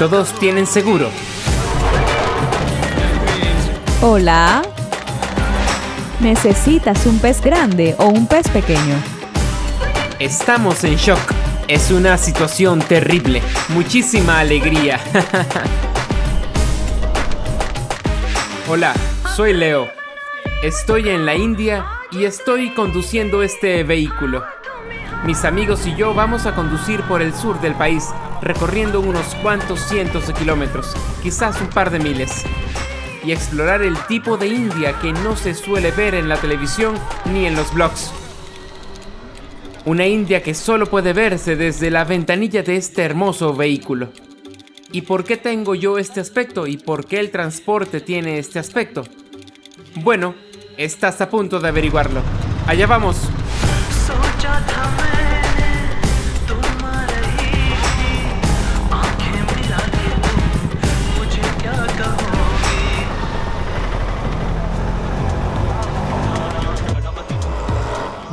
Todos tienen seguro. Hola. ¿Necesitas un pez grande o un pez pequeño? Estamos en shock. Es una situación terrible. Muchísima alegría. Hola, soy Leo. Estoy en la India y estoy conduciendo este vehículo. Mis amigos y yo vamos a conducir por el sur del país, recorriendo unos cuantos cientos de kilómetros, quizás un par de miles, y explorar el tipo de India que no se suele ver en la televisión ni en los blogs. Una India que solo puede verse desde la ventanilla de este hermoso vehículo. ¿Y por qué tengo yo este aspecto y por qué el transporte tiene este aspecto? Bueno, estás a punto de averiguarlo. Allá vamos.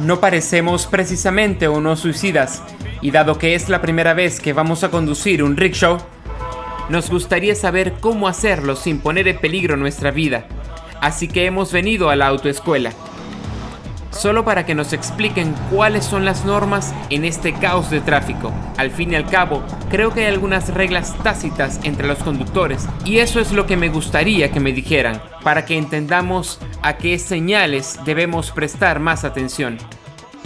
No parecemos precisamente unos suicidas, y dado que es la primera vez que vamos a conducir un rickshaw, nos gustaría saber cómo hacerlo sin poner en peligro nuestra vida. Así que hemos venido a la autoescuela. Solo para que nos expliquen cuáles son las normas en este caos de tráfico. Al fin y al cabo, creo que hay algunas reglas tácitas entre los conductores y eso es lo que me gustaría que me dijeran, para que entendamos a qué señales debemos prestar más atención.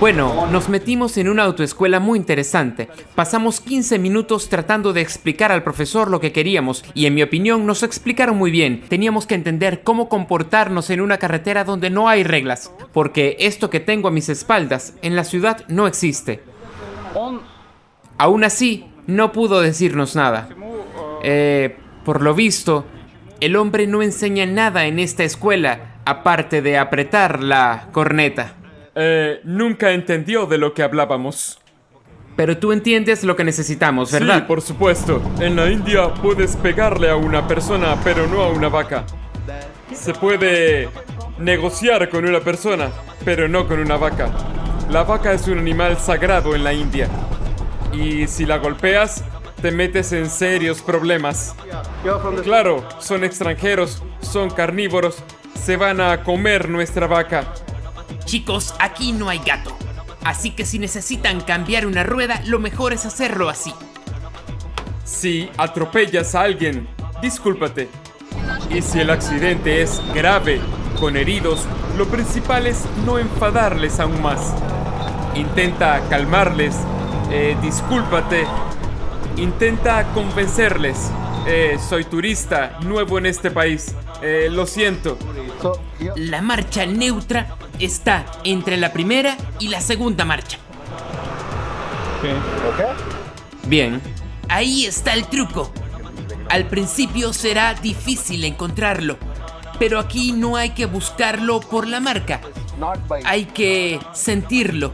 Bueno, nos metimos en una autoescuela muy interesante. Pasamos 15 minutos tratando de explicar al profesor lo que queríamos y en mi opinión nos explicaron muy bien. Teníamos que entender cómo comportarnos en una carretera donde no hay reglas, porque esto que tengo a mis espaldas en la ciudad no existe. Aún así, no pudo decirnos nada. Eh, por lo visto, el hombre no enseña nada en esta escuela aparte de apretar la corneta. Eh, nunca entendió de lo que hablábamos. Pero tú entiendes lo que necesitamos, ¿verdad? Sí, por supuesto. En la India puedes pegarle a una persona, pero no a una vaca. Se puede negociar con una persona, pero no con una vaca. La vaca es un animal sagrado en la India. Y si la golpeas, te metes en serios problemas. Claro, son extranjeros, son carnívoros, se van a comer nuestra vaca. Chicos, aquí no hay gato. Así que si necesitan cambiar una rueda, lo mejor es hacerlo así. Si atropellas a alguien, discúlpate. Y si el accidente es grave, con heridos, lo principal es no enfadarles aún más. Intenta calmarles, eh, discúlpate, intenta convencerles. Eh, soy turista, nuevo en este país. Eh, lo siento. La marcha neutra está entre la primera y la segunda marcha. Bien. Ahí está el truco. Al principio será difícil encontrarlo, pero aquí no hay que buscarlo por la marca. Hay que sentirlo.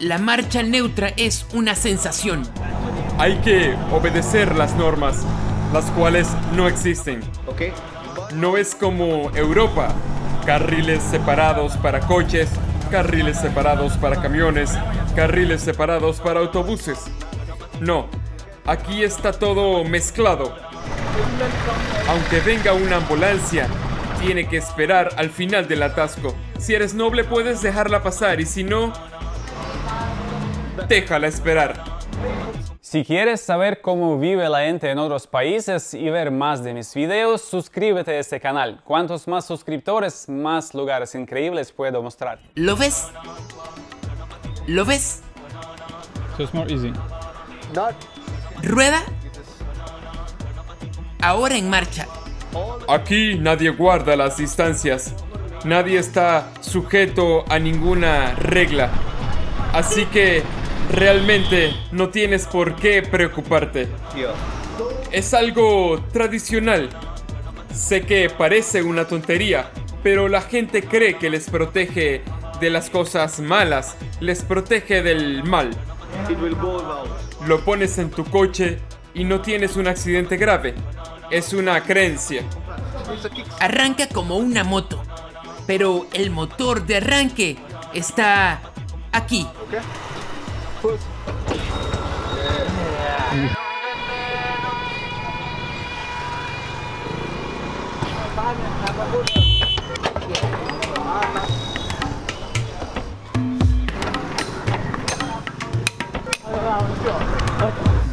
La marcha neutra es una sensación. Hay que obedecer las normas, las cuales no existen. No es como Europa, carriles separados para coches, carriles separados para camiones, carriles separados para autobuses. No, aquí está todo mezclado. Aunque venga una ambulancia, tiene que esperar al final del atasco. Si eres noble puedes dejarla pasar y si no, déjala esperar. Si quieres saber cómo vive la gente en otros países y ver más de mis videos, suscríbete a este canal. Cuantos más suscriptores, más lugares increíbles puedo mostrar. ¿Lo ves? ¿Lo ves? Rueda. Ahora en marcha. Aquí nadie guarda las distancias. Nadie está sujeto a ninguna regla. Así que realmente no tienes por qué preocuparte. Es algo tradicional. Sé que parece una tontería, pero la gente cree que les protege de las cosas malas, les protege del mal. Lo pones en tu coche y no tienes un accidente grave. Es una creencia. Arranca como una moto, pero el motor de arranque está aquí.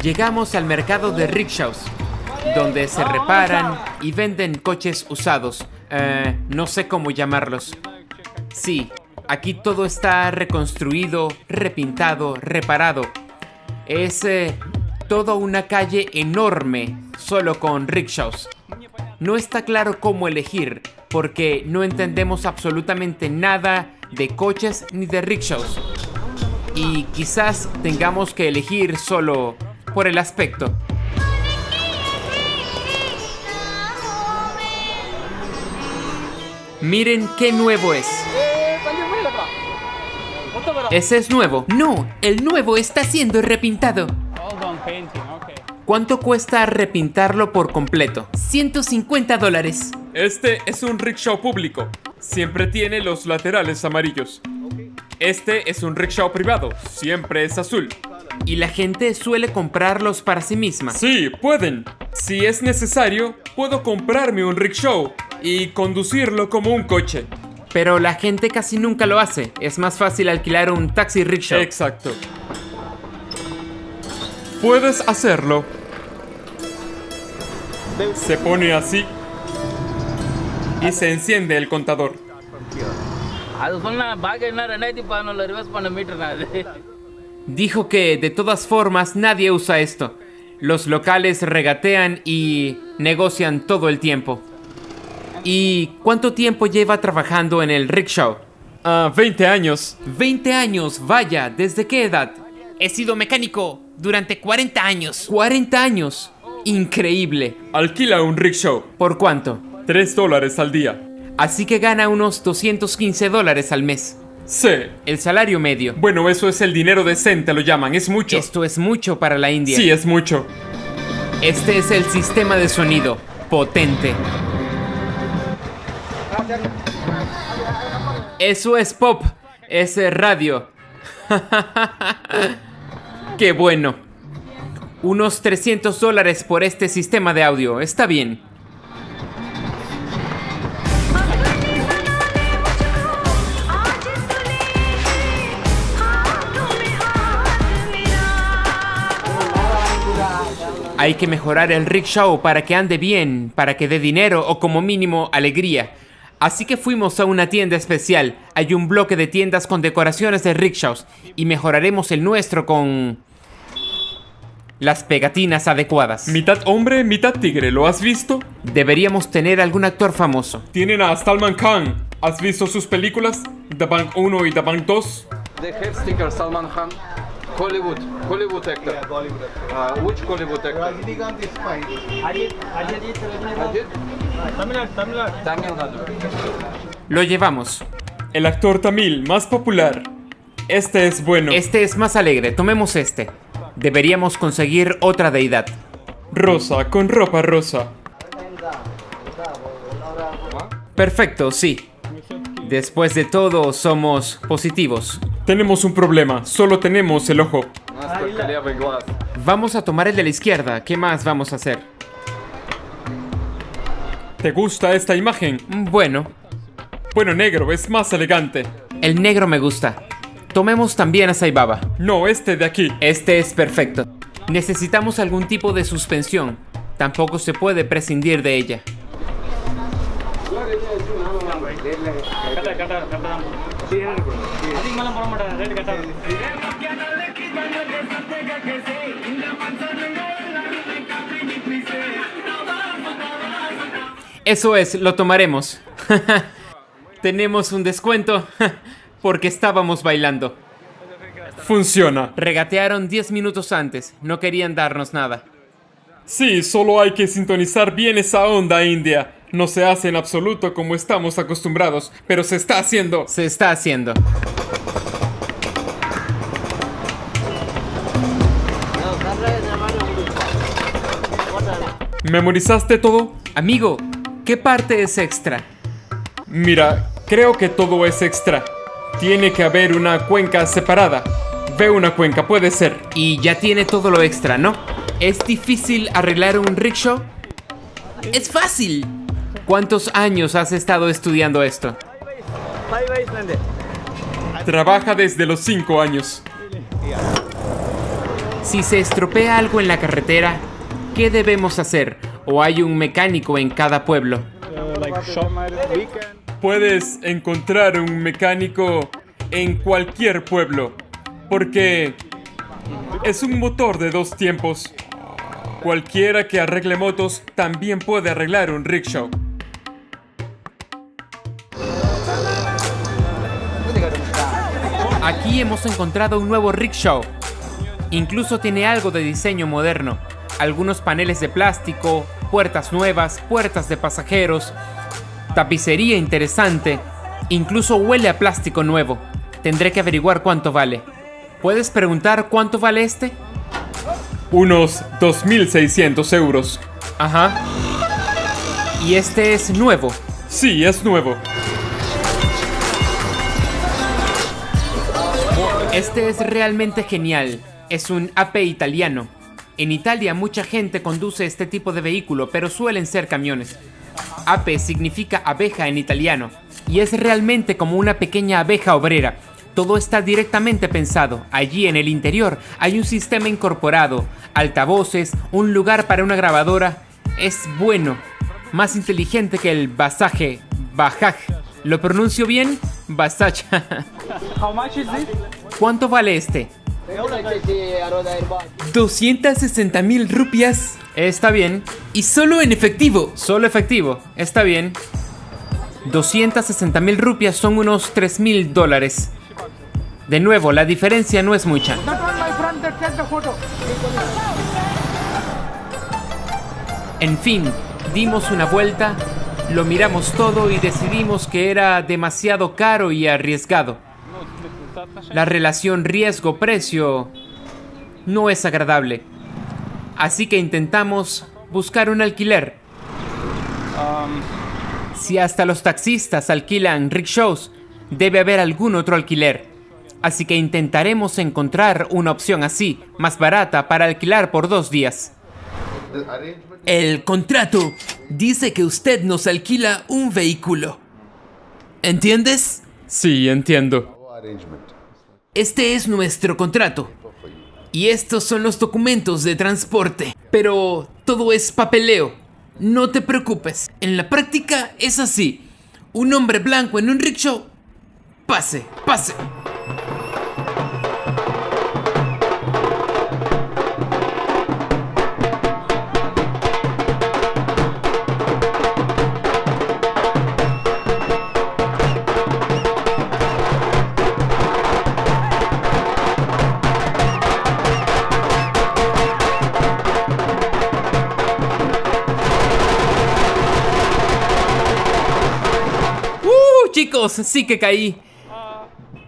Llegamos al mercado de rickshaws, donde se reparan y venden coches usados. Eh, no sé cómo llamarlos. Sí, aquí todo está reconstruido, repintado, reparado. Es eh, toda una calle enorme, solo con rickshaws. No está claro cómo elegir, porque no entendemos absolutamente nada de coches ni de rickshaws. Y quizás tengamos que elegir solo por el aspecto. Miren qué nuevo es. ¿Ese es nuevo? No, el nuevo está siendo repintado. ¿Cuánto cuesta repintarlo por completo? 150 dólares. Este es un rickshaw público. Siempre tiene los laterales amarillos. Este es un rickshaw privado. Siempre es azul. Y la gente suele comprarlos para sí misma. Sí, pueden. Si es necesario, puedo comprarme un rickshaw y conducirlo como un coche pero la gente casi nunca lo hace. Es más fácil alquilar un taxi rickshaw. Exacto. Puedes hacerlo. Se pone así y se enciende el contador. Dijo que de todas formas nadie usa esto. Los locales regatean y negocian todo el tiempo. ¿Y cuánto tiempo lleva trabajando en el rickshaw? Ah, 20 años. 20 años, vaya, ¿desde qué edad? He sido mecánico durante 40 años. 40 años. Increíble. Alquila un rickshaw. ¿Por cuánto? 3 dólares al día. Así que gana unos 215 dólares al mes. Sí. El salario medio. Bueno, eso es el dinero decente, lo llaman. Es mucho. Esto es mucho para la India. Sí, es mucho. Este es el sistema de sonido. Potente. Eso es pop. Es radio. Qué bueno. Unos 300 dólares por este sistema de audio. Está bien. Hay que mejorar el rickshaw para que ande bien, para que dé dinero o como mínimo alegría. Así que fuimos a una tienda especial. Hay un bloque de tiendas con decoraciones de rickshaws y mejoraremos el nuestro con las pegatinas adecuadas. Mitad hombre, mitad tigre, ¿lo has visto? Deberíamos tener algún actor famoso. Tienen a Salman Khan. ¿Has visto sus películas? The Bank 1 y The Bank 2. The head sticker Salman Khan. Hollywood. Hollywood actor. Uh, which Hollywood actor? Ajit? Tamil Nadu. Lo llevamos. El actor tamil más popular. Este es bueno. Este es más alegre, tomemos este. Deberíamos conseguir otra deidad. Rosa, con ropa rosa. Perfecto, sí. Después de todo, somos positivos. Tenemos un problema, solo tenemos el ojo. Vamos a tomar el de la izquierda, ¿qué más vamos a hacer? ¿Te gusta esta imagen? Mm, bueno. Bueno, negro, es más elegante. El negro me gusta. Tomemos también a Saibaba. No, este de aquí. Este es perfecto. Necesitamos algún tipo de suspensión. Tampoco se puede prescindir de ella. Eso es, lo tomaremos. Tenemos un descuento porque estábamos bailando. Funciona. Regatearon 10 minutos antes, no querían darnos nada. Sí, solo hay que sintonizar bien esa onda india. No se hace en absoluto como estamos acostumbrados, pero se está haciendo. Se está haciendo. ¿Memorizaste todo? Amigo, ¿qué parte es extra? Mira, creo que todo es extra. Tiene que haber una cuenca separada. Ve una cuenca, puede ser. Y ya tiene todo lo extra, ¿no? ¿Es difícil arreglar un rickshaw? Es fácil. ¿Cuántos años has estado estudiando esto? Trabaja desde los 5 años. Si se estropea algo en la carretera, ¿qué debemos hacer? ¿O hay un mecánico en cada pueblo? Puedes encontrar un mecánico en cualquier pueblo, porque es un motor de dos tiempos. Cualquiera que arregle motos también puede arreglar un rickshaw. Aquí hemos encontrado un nuevo rickshaw. Incluso tiene algo de diseño moderno. Algunos paneles de plástico, puertas nuevas, puertas de pasajeros, tapicería interesante. Incluso huele a plástico nuevo. Tendré que averiguar cuánto vale. ¿Puedes preguntar cuánto vale este? Unos 2.600 euros. Ajá. Y este es nuevo. Sí, es nuevo. Este es realmente genial. Es un AP italiano. En Italia mucha gente conduce este tipo de vehículo, pero suelen ser camiones. AP significa abeja en italiano, y es realmente como una pequeña abeja obrera. Todo está directamente pensado. Allí en el interior hay un sistema incorporado, altavoces, un lugar para una grabadora. Es bueno, más inteligente que el Basaje, Bajaj. ¿Lo pronuncio bien? Basach. ¿Cuánto vale este? 260 mil rupias. Está bien. Y solo en efectivo. Solo efectivo. Está bien. 260 mil rupias son unos 3 mil dólares. De nuevo, la diferencia no es mucha. En fin, dimos una vuelta, lo miramos todo y decidimos que era demasiado caro y arriesgado. La relación riesgo-precio no es agradable. Así que intentamos buscar un alquiler. Si hasta los taxistas alquilan rickshaws, debe haber algún otro alquiler. Así que intentaremos encontrar una opción así, más barata, para alquilar por dos días. El contrato dice que usted nos alquila un vehículo. ¿Entiendes? Sí, entiendo. Este es nuestro contrato. Y estos son los documentos de transporte. Pero todo es papeleo. No te preocupes. En la práctica es así. Un hombre blanco en un rickshaw. Pase, pase. Sí que caí.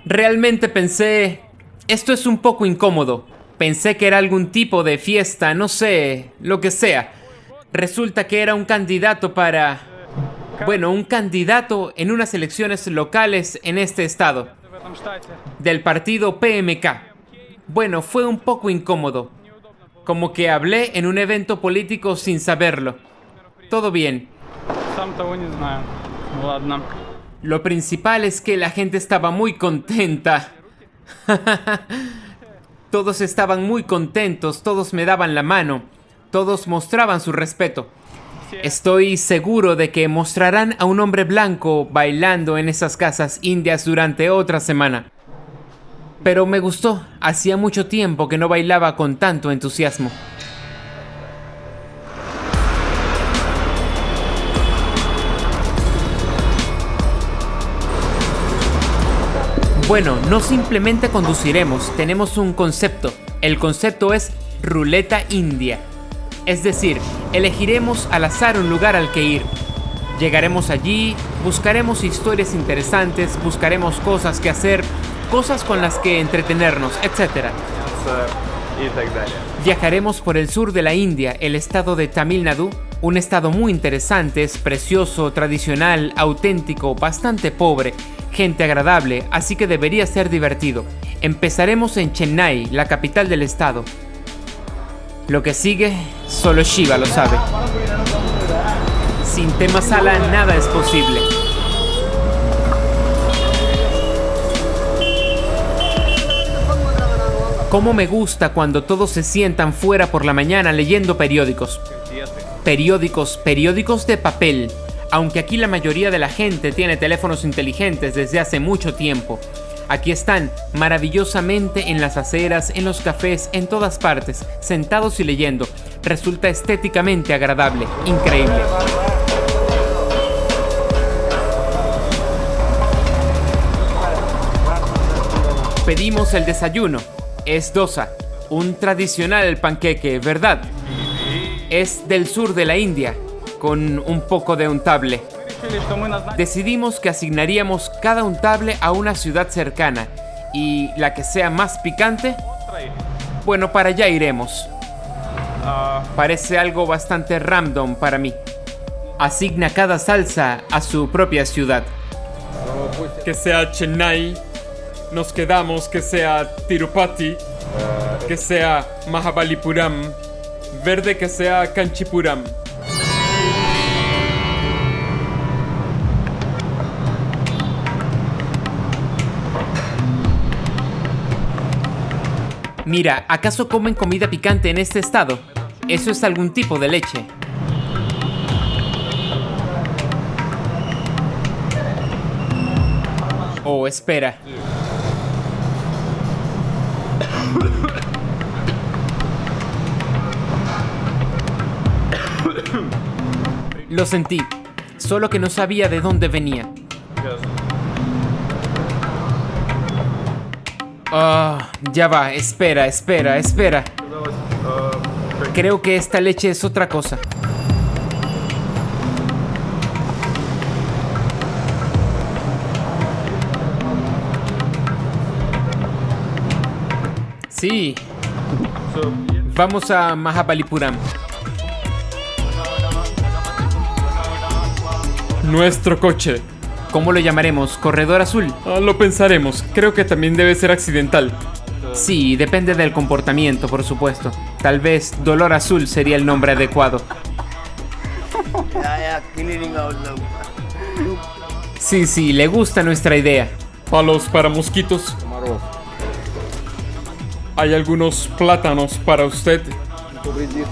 Realmente pensé... Esto es un poco incómodo. Pensé que era algún tipo de fiesta, no sé, lo que sea. Resulta que era un candidato para... Bueno, un candidato en unas elecciones locales en este estado. Del partido PMK. Bueno, fue un poco incómodo. Como que hablé en un evento político sin saberlo. Todo bien. Lo principal es que la gente estaba muy contenta. todos estaban muy contentos, todos me daban la mano, todos mostraban su respeto. Estoy seguro de que mostrarán a un hombre blanco bailando en esas casas indias durante otra semana. Pero me gustó, hacía mucho tiempo que no bailaba con tanto entusiasmo. Bueno, no simplemente conduciremos, tenemos un concepto. El concepto es ruleta india. Es decir, elegiremos al azar un lugar al que ir. Llegaremos allí, buscaremos historias interesantes, buscaremos cosas que hacer, cosas con las que entretenernos, etc. Viajaremos por el sur de la India, el estado de Tamil Nadu, un estado muy interesante, es precioso, tradicional, auténtico, bastante pobre, gente agradable, así que debería ser divertido. Empezaremos en Chennai, la capital del estado. Lo que sigue, solo Shiva lo sabe. Sin tema sala nada es posible. Cómo me gusta cuando todos se sientan fuera por la mañana leyendo periódicos. Periódicos, periódicos de papel. Aunque aquí la mayoría de la gente tiene teléfonos inteligentes desde hace mucho tiempo. Aquí están, maravillosamente en las aceras, en los cafés, en todas partes, sentados y leyendo. Resulta estéticamente agradable, increíble. Pedimos el desayuno. Es dosa, un tradicional panqueque, ¿verdad? Es del sur de la India, con un poco de untable. Decidimos que asignaríamos cada untable a una ciudad cercana y la que sea más picante, bueno, para allá iremos. Parece algo bastante random para mí. Asigna cada salsa a su propia ciudad. Que sea Chennai, nos quedamos que sea Tirupati, que sea Mahabalipuram, verde que sea Kanchipuram. Mira, ¿acaso comen comida picante en este estado? Eso es algún tipo de leche. Oh, espera. Lo sentí, solo que no sabía de dónde venía. Ah, ya va, espera, espera, espera. Creo que esta leche es otra cosa. Sí. Vamos a Mahabalipuram. Nuestro coche. ¿Cómo lo llamaremos? ¿Corredor azul? Ah, lo pensaremos. Creo que también debe ser accidental. Sí, depende del comportamiento, por supuesto. Tal vez Dolor Azul sería el nombre adecuado. Sí, sí, le gusta nuestra idea. Palos para mosquitos. Hay algunos plátanos para usted.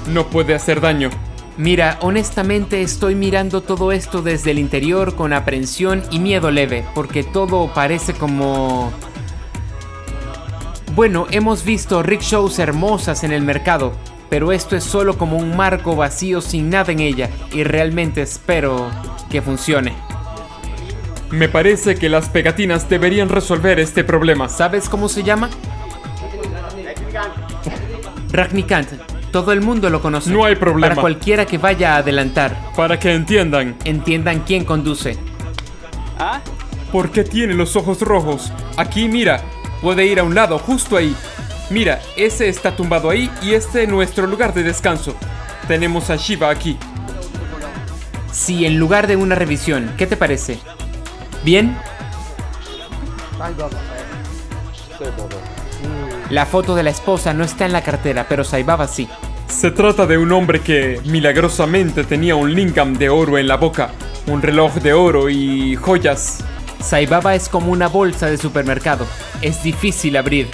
No puede hacer daño. Mira, honestamente estoy mirando todo esto desde el interior con aprensión y miedo leve, porque todo parece como... Bueno, hemos visto rickshaws hermosas en el mercado, pero esto es solo como un marco vacío sin nada en ella, y realmente espero que funcione. Me parece que las pegatinas deberían resolver este problema. ¿Sabes cómo se llama? Ragnikant. Todo el mundo lo conoce. No hay problema. Para cualquiera que vaya a adelantar. Para que entiendan. Entiendan quién conduce. ¿Ah? ¿Por qué tiene los ojos rojos? Aquí, mira. Puede ir a un lado, justo ahí. Mira, ese está tumbado ahí y este es nuestro lugar de descanso. Tenemos a Shiva aquí. Sí, en lugar de una revisión. ¿Qué te parece? ¿Bien? La foto de la esposa no está en la cartera, pero Saibaba sí. Se trata de un hombre que milagrosamente tenía un lingam de oro en la boca, un reloj de oro y joyas. Saibaba es como una bolsa de supermercado. Es difícil abrir.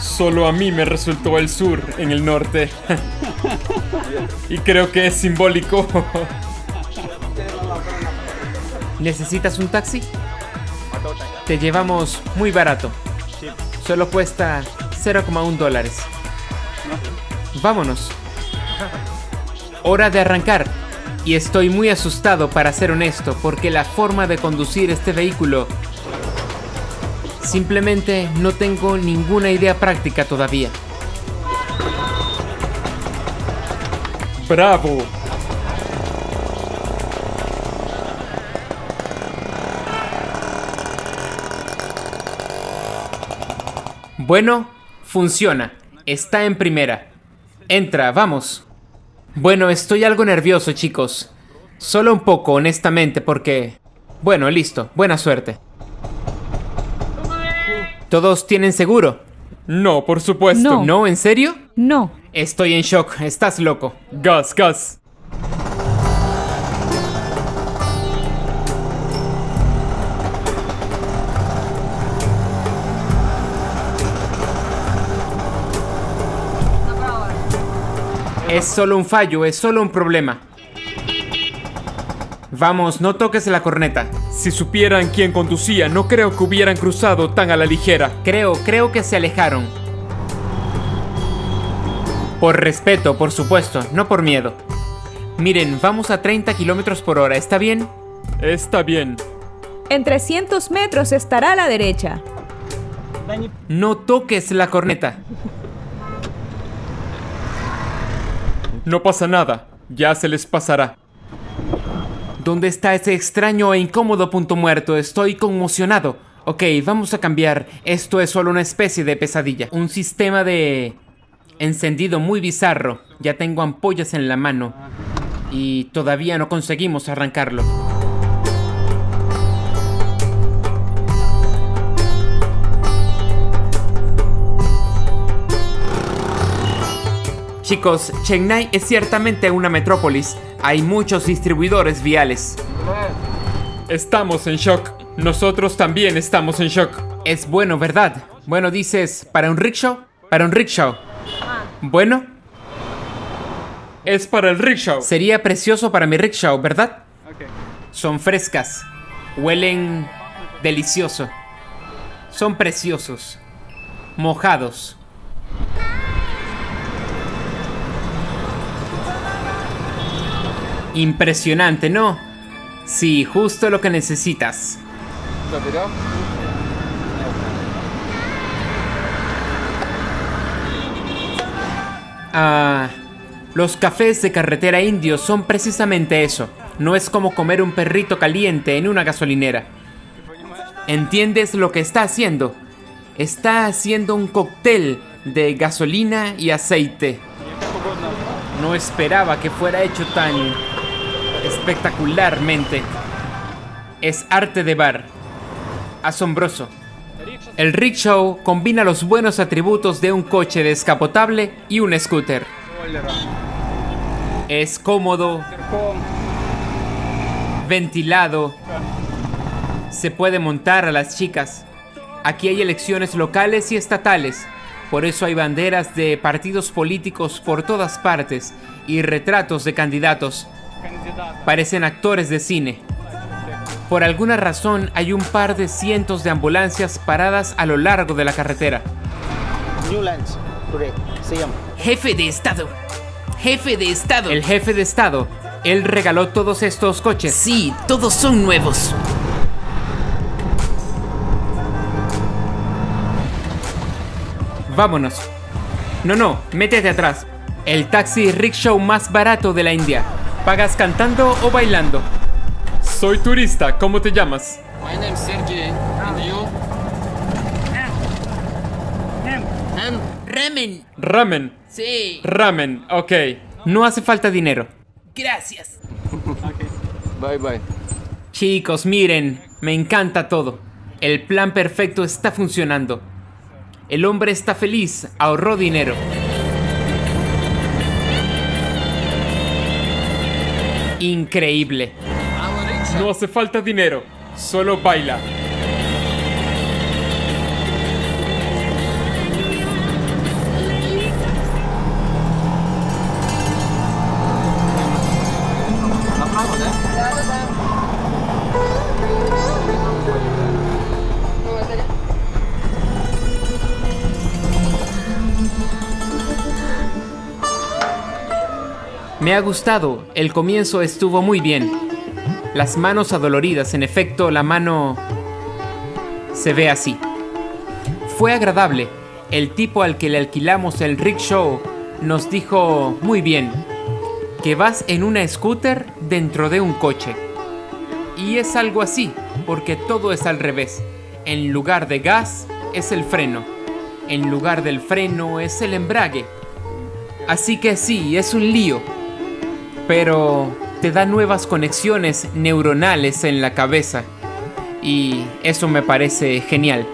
Solo a mí me resultó el sur en el norte. y creo que es simbólico. ¿Necesitas un taxi? Te llevamos muy barato. Solo cuesta 0,1 dólares. Vámonos. Hora de arrancar. Y estoy muy asustado para ser honesto porque la forma de conducir este vehículo... Simplemente no tengo ninguna idea práctica todavía. Bravo. Bueno, funciona. Está en primera. Entra, vamos. Bueno, estoy algo nervioso, chicos. Solo un poco, honestamente, porque... Bueno, listo. Buena suerte. ¿Todos tienen seguro? No, por supuesto. No. ¿No? ¿En serio? No. Estoy en shock. Estás loco. Gas, gas. Es solo un fallo, es solo un problema. Vamos, no toques la corneta. Si supieran quién conducía, no creo que hubieran cruzado tan a la ligera. Creo, creo que se alejaron. Por respeto, por supuesto, no por miedo. Miren, vamos a 30 kilómetros por hora, ¿está bien? Está bien. En 300 metros estará a la derecha. No toques la corneta. No pasa nada. Ya se les pasará. ¿Dónde está ese extraño e incómodo punto muerto? Estoy conmocionado. Ok, vamos a cambiar. Esto es solo una especie de pesadilla. Un sistema de... encendido muy bizarro. Ya tengo ampollas en la mano. Y todavía no conseguimos arrancarlo. Chicos, Chennai es ciertamente una metrópolis. Hay muchos distribuidores viales. Estamos en shock. Nosotros también estamos en shock. Es bueno, ¿verdad? Bueno, dices, ¿para un rickshaw? Para un rickshaw. Bueno, Es para el rickshaw. sería precioso para mi rickshaw, ¿verdad? Son frescas. Huelen delicioso. Son preciosos. Mojados. Impresionante, ¿no? Sí, justo lo que necesitas. Ah, los cafés de carretera indios son precisamente eso. No es como comer un perrito caliente en una gasolinera. ¿Entiendes lo que está haciendo? Está haciendo un cóctel de gasolina y aceite. No esperaba que fuera hecho tan espectacularmente. Es arte de bar. Asombroso. El rickshaw combina los buenos atributos de un coche descapotable y un scooter. Es cómodo, ventilado, se puede montar a las chicas. Aquí hay elecciones locales y estatales, por eso hay banderas de partidos políticos por todas partes y retratos de candidatos. Parecen actores de cine. Por alguna razón hay un par de cientos de ambulancias paradas a lo largo de la carretera. Jefe de Estado. Jefe de Estado. El jefe de Estado, él regaló todos estos coches. Sí, todos son nuevos. Vámonos. No, no, métete atrás. El taxi rickshaw más barato de la India. ¿Pagas cantando o bailando? Soy turista. ¿Cómo te llamas? My name is Sergey. And you? Ramen. Ramen. Sí. Ramen. Ok. No hace falta dinero. Gracias. Bye bye. Chicos, miren, me encanta todo. El plan perfecto está funcionando. El hombre está feliz, ahorró dinero. Increíble. No hace falta dinero. Solo baila. Me ha gustado, el comienzo estuvo muy bien. Las manos adoloridas, en efecto, la mano se ve así. Fue agradable. El tipo al que le alquilamos el rickshaw nos dijo muy bien que vas en una scooter dentro de un coche. Y es algo así, porque todo es al revés. En lugar de gas, es el freno. en lugar del freno es el embrague. Así que sí, es un lío. Pero te da nuevas conexiones neuronales en la cabeza. Y eso me parece genial.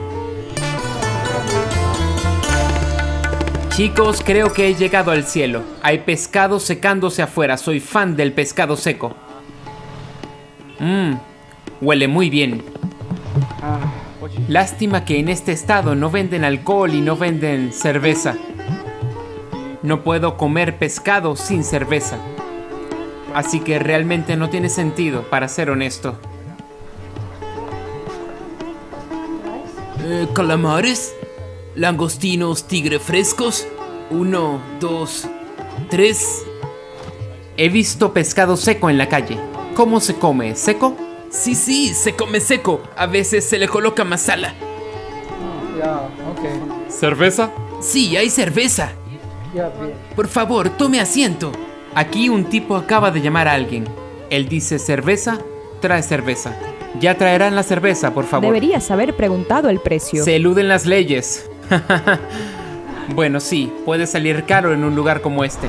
Chicos, creo que he llegado al cielo. Hay pescado secándose afuera. Soy fan del pescado seco. Mmm, huele muy bien. Lástima que en este estado no venden alcohol y no venden cerveza. No puedo comer pescado sin cerveza. Así que realmente no tiene sentido, para ser honesto. Eh, ¿Calamares? ¿Langostinos tigre frescos? Uno, dos, tres. He visto pescado seco en la calle. ¿Cómo se come? ¿Seco? Sí, sí, se come seco. A veces se le coloca masala. ¿Cerveza? Sí, hay cerveza. Por favor, tome asiento. Aquí un tipo acaba de llamar a alguien. Él dice cerveza, trae cerveza. Ya traerán la cerveza, por favor. Deberías haber preguntado el precio. Se eluden las leyes. bueno, sí, puede salir caro en un lugar como este.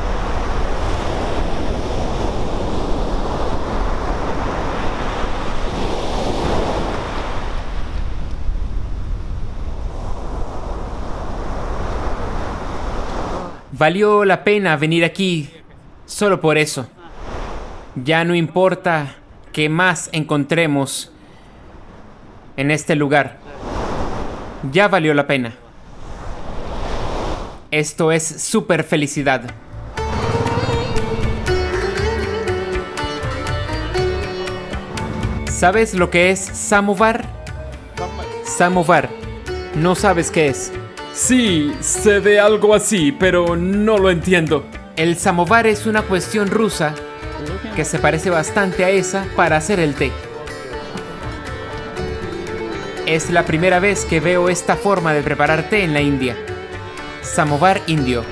Valió la pena venir aquí solo por eso. Ya no importa qué más encontremos en este lugar. Ya valió la pena. Esto es super felicidad. ¿Sabes lo que es samovar? Samovar. ¿No sabes qué es? Sí, sé de algo así, pero no lo entiendo. El samovar es una cuestión rusa que se parece bastante a esa para hacer el té. Es la primera vez que veo esta forma de preparar té en la India. Samovar indio.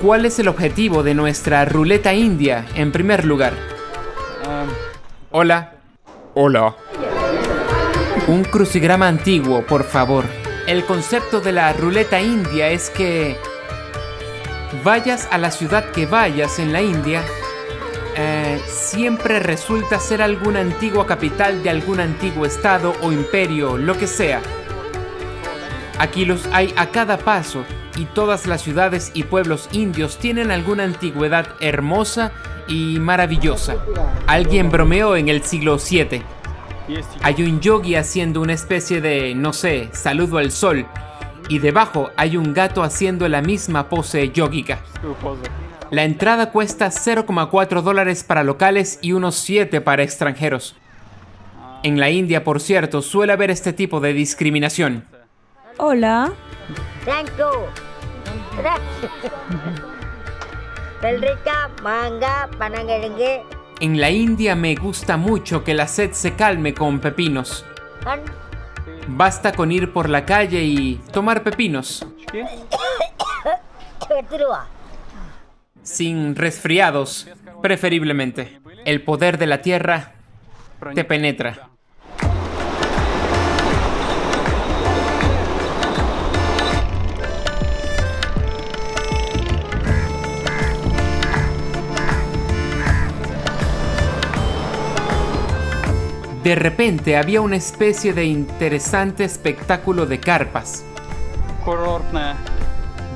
¿Cuál es el objetivo de nuestra ruleta india en primer lugar? Hola. Hola. Un crucigrama antiguo, por favor. El concepto de la ruleta india es que vayas a la ciudad que vayas en la India, eh, siempre resulta ser alguna antigua capital de algún antiguo estado o imperio, lo que sea. Aquí los hay a cada paso y todas las ciudades y pueblos indios tienen alguna antigüedad hermosa y maravillosa. Alguien bromeó en el siglo VII. Hay un yogi haciendo una especie de, no sé, saludo al sol. Y debajo hay un gato haciendo la misma pose yógica. La entrada cuesta 0,4 dólares para locales y unos 7 para extranjeros. En la India, por cierto, suele haber este tipo de discriminación. Hola. En la India me gusta mucho que la sed se calme con pepinos. Basta con ir por la calle y tomar pepinos. Sin resfriados, preferiblemente. El poder de la tierra te penetra. De repente había una especie de interesante espectáculo de carpas.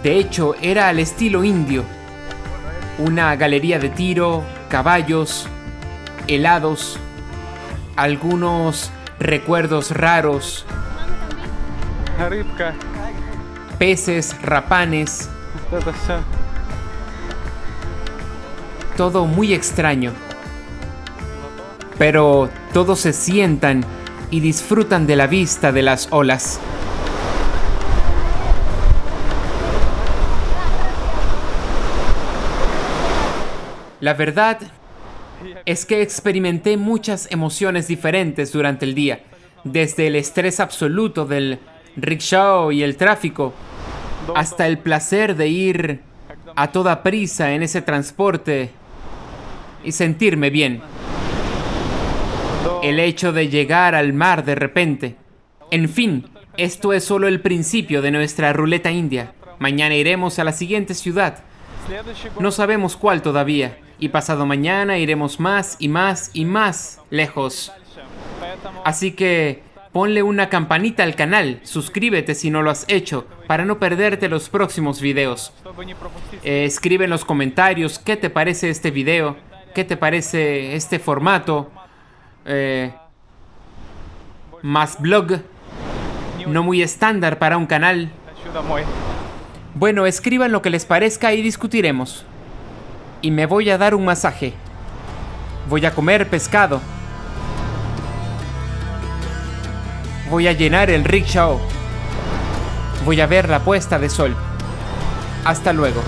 De hecho, era al estilo indio. Una galería de tiro, caballos, helados, algunos recuerdos raros, peces, rapanes, todo muy extraño. Pero todos se sientan y disfrutan de la vista de las olas. La verdad es que experimenté muchas emociones diferentes durante el día, desde el estrés absoluto del rickshaw y el tráfico, hasta el placer de ir a toda prisa en ese transporte y sentirme bien. El hecho de llegar al mar de repente, En fin, esto es solo el principio de nuestra ruleta india. Mañana iremos a la siguiente ciudad. No sabemos cuál todavía. Y pasado mañana iremos más y más y más lejos. Así que ponle una campanita al canal, suscríbete si no lo has hecho, para no perderte los próximos videos. Eh, escribe en los comentarios qué te parece este video, qué te parece este formato. Eh, más blog, no muy estándar para un canal. Bueno, escriban lo que les parezca y discutiremos. Y me voy a dar un masaje. Voy a comer pescado. Voy a llenar el rickshaw. Voy a ver la puesta de sol. Hasta luego.